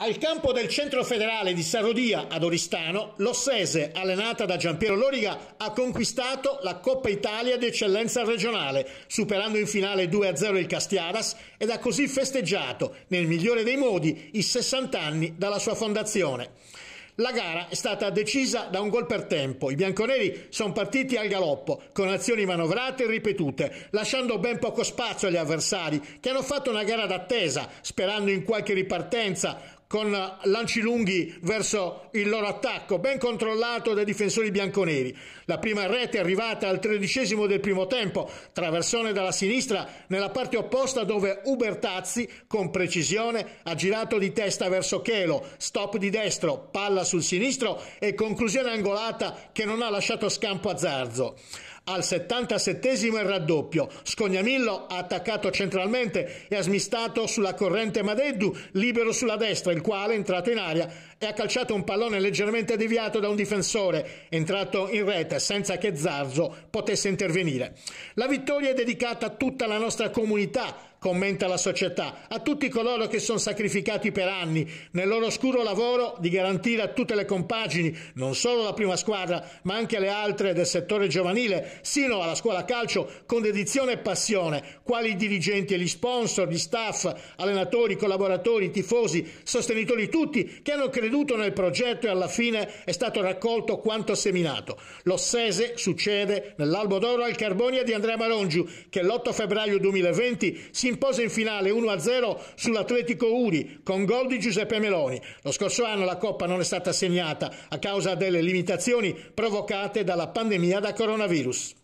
Al campo del centro federale di Sarodia ad Oristano, l'Ossese, allenata da Giampiero Loriga, ha conquistato la Coppa Italia di eccellenza regionale, superando in finale 2-0 il Castiaras ed ha così festeggiato, nel migliore dei modi, i 60 anni dalla sua fondazione. La gara è stata decisa da un gol per tempo. I bianconeri sono partiti al galoppo, con azioni manovrate e ripetute, lasciando ben poco spazio agli avversari, che hanno fatto una gara d'attesa, sperando in qualche ripartenza, con lanci lunghi verso il loro attacco, ben controllato dai difensori bianconeri. La prima rete è arrivata al tredicesimo del primo tempo, traversone dalla sinistra nella parte opposta dove Ubertazzi con precisione ha girato di testa verso Chelo, stop di destro, palla sul sinistro e conclusione angolata che non ha lasciato scampo a Zarzo. Al 77 il raddoppio. Scognamillo ha attaccato centralmente e ha smistato sulla corrente Madeddu, libero sulla destra, il quale, entrato in aria, e ha calciato un pallone leggermente deviato da un difensore, entrato in rete senza che Zarzo potesse intervenire. La vittoria è dedicata a tutta la nostra comunità, commenta la società, a tutti coloro che sono sacrificati per anni nel loro oscuro lavoro di garantire a tutte le compagini, non solo la prima squadra, ma anche le altre del settore giovanile, sino alla scuola calcio, con dedizione e passione, quali i dirigenti e gli sponsor, gli staff, allenatori, collaboratori, tifosi, sostenitori tutti, che hanno creduto nel progetto e alla fine è stato raccolto quanto seminato. Lo Sese succede nell'Albo d'Oro al Carbonia di Andrea Marongiu, che l'8 febbraio 2020 si impose in finale 1-0 sull'Atletico Uri con gol di Giuseppe Meloni. Lo scorso anno la Coppa non è stata assegnata a causa delle limitazioni provocate dalla pandemia da coronavirus.